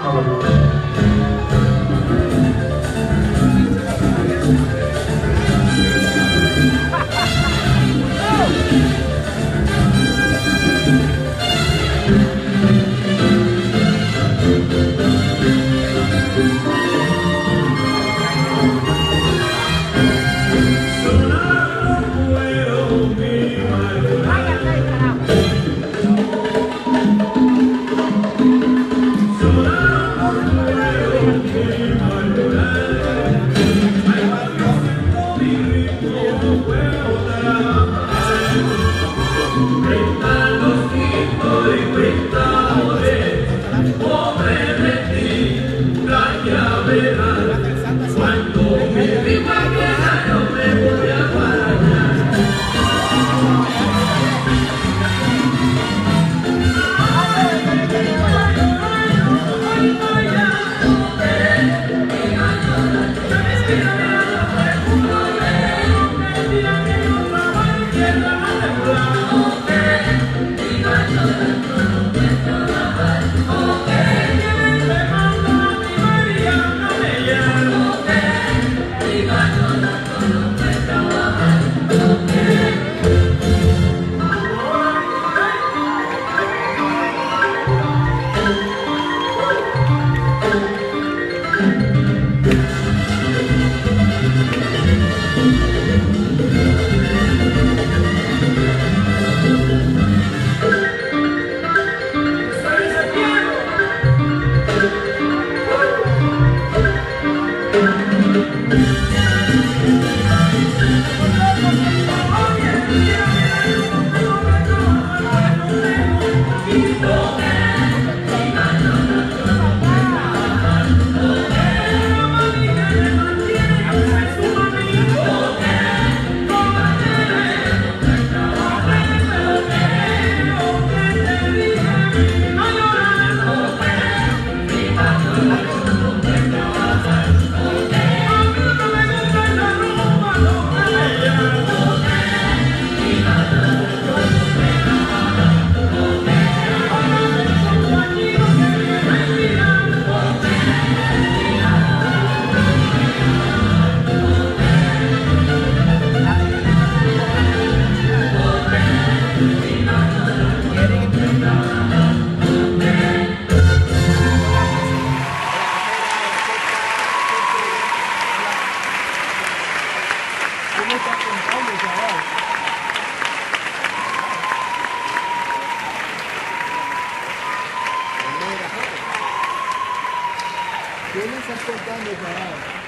Hallelujah. Yeah. ¿Qué me estás contando, chaval?